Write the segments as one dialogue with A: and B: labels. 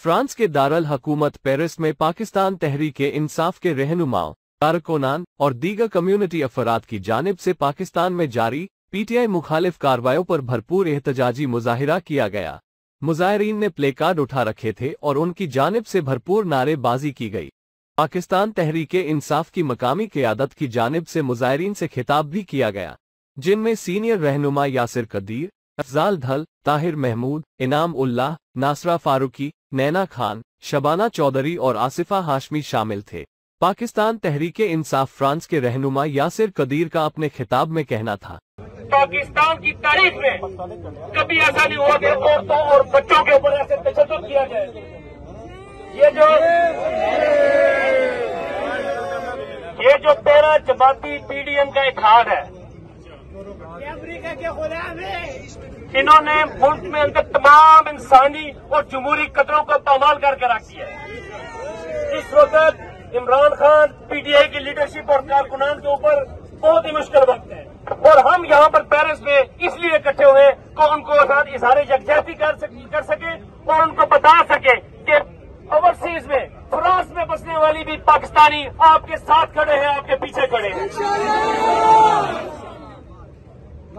A: France के दारल हकूमत Paris में पाकिस्तान तहरीक इंसाफ के रहनुमाओं, कारकुनान और दीगर कम्युनिटी अफराद की जानब से पाकिस्तान में जारी पीटीआई मुखालिफ कार्रवाइयों पर भरपूर एहतजाजी मुजाहिरा किया गया। मुजाहरीन ने प्ले कार्ड उठा रखे थे और उनकी जानब से भरपूर नारेबाजी की गई। पाकिस्तान तहरीक इंसाफ की मकामी क्यादत की जानब से मुजाहरीन से खिताब भी किया गया, जिनमें सीनियर रहनुमा यासिर कदीर, अफजाल धल, ताहिर महमूद, इनाम उल्लाह, नासरा फारूकी नैना खान, शबाना चौधरी और आसिफा हाशमी शामिल थे। पाकिस्तान तहरीक इंसाफ फ्रांस के रहनुमा यासिर कदीर का अपने खिताब में कहना था।
B: पाकिस्तान की तारीख में कभी ऐसा नहीं हुआ कि औरतों और बच्चों के ऊपर ऐसे तशद किया जाए। ये जो ये जो तेरह जमाती पीडीएम का इतिहाद है
C: अफ्रीका के गुलाम है
B: इन्होंने मुल्क में अंदर तमाम इंसानी और जमहूरी कदरों को पामाल करके रख दिया है। इस वक्त इमरान खान पीटीआई की लीडरशिप और कारकुनान के ऊपर बहुत ही मुश्किल वक्त है। और हम यहाँ पर पेरिस में इसलिए इकट्ठे हुए कि उनको साथ इशारे यकजहती कर सके कर सके और उनको बता सके कि ओवरसीज में फ्रांस में बसने वाली भी पाकिस्तानी आपके साथ खड़े हैं आपके पीछे खड़े हैं।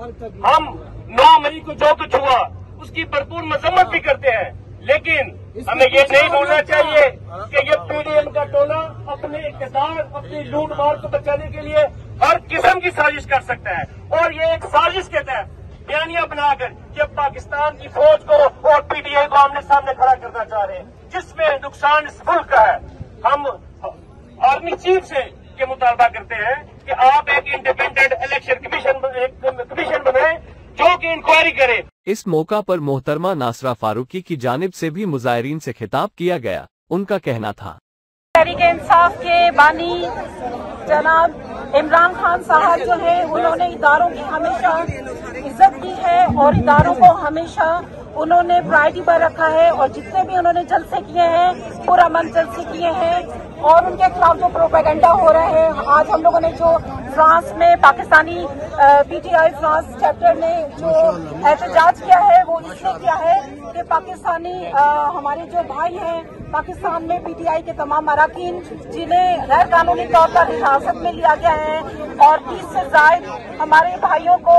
B: हम 9 मई को जो कुछ हुआ उसकी भरपूर मजम्मत भी करते हैं। लेकिन हमें ये नहीं भूलना चाहिए कि ये पीडीएम का टोला अपने इकदार अपनी लूट मार को बचाने के लिए हर किस्म की साजिश कर सकता है। और ये एक साजिश के तहत बयानिया बनाकर ये पाकिस्तान की फौज को और पीटीआई को आमने सामने खड़ा करना चाह रहे हैं जिसमें नुकसान इस मुल्क का है। हम आर्मी चीफ से ये मुतालबा करते हैं कि आप एक इंडिपेंडेंट इलेक्शन कमीशन एक कमीशन बनाएँ जो कि इंक्वायरी करे
A: इस मौका पर मोहतरमा नासरा फारूकी की जानब से भी मुजाहरीन से खिताब किया गया, उनका कहना था।
D: तहरीक इंसाफ के बानी जनाब इमरान खान साहब जो है, उन्होंने इदारों की हमेशा इज़्ज़त की है और इदारों को हमेशा उन्होंने प्रायरिटी पर रखा है और जितने भी उन्होंने जलसे किए हैं, पूरा मन जलसे किए हैं और उनके खिलाफ जो प्रोपेगेंडा हो रहा है, आज हम लोगों ने जो फ्रांस में पाकिस्तानी पीटीआई फ्रांस चैप्टर ने जो एहतजाज किया है वो इसलिए किया है कि पाकिस्तानी हमारे जो भाई हैं पाकिस्तान में पीटीआई के तमाम अरकान जिन्हें गैर कानूनी तौर पर हिरासत में लिया गया है और तीस से जायद हमारे भाइयों को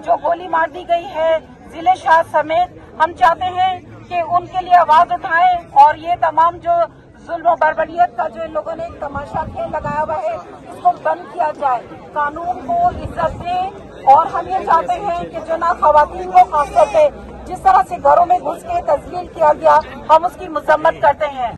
D: जो गोली मार दी गई है ज़िले शाह समेत हम चाहते हैं कि उनके लिए आवाज़ उठाएँ और ये तमाम जो जुल्म बर्बरियत का जो इन लोगों ने एक तमाशा खेल लगाया हुआ है, इसको बंद किया जाए। कानून को, इज़्ज़त दें और हम ये चाहते हैं कि जो ना खातन को खासतौर पे जिस तरह से घरों में घुस के तस्लील किया गया, हम उसकी मजम्मत करते हैं।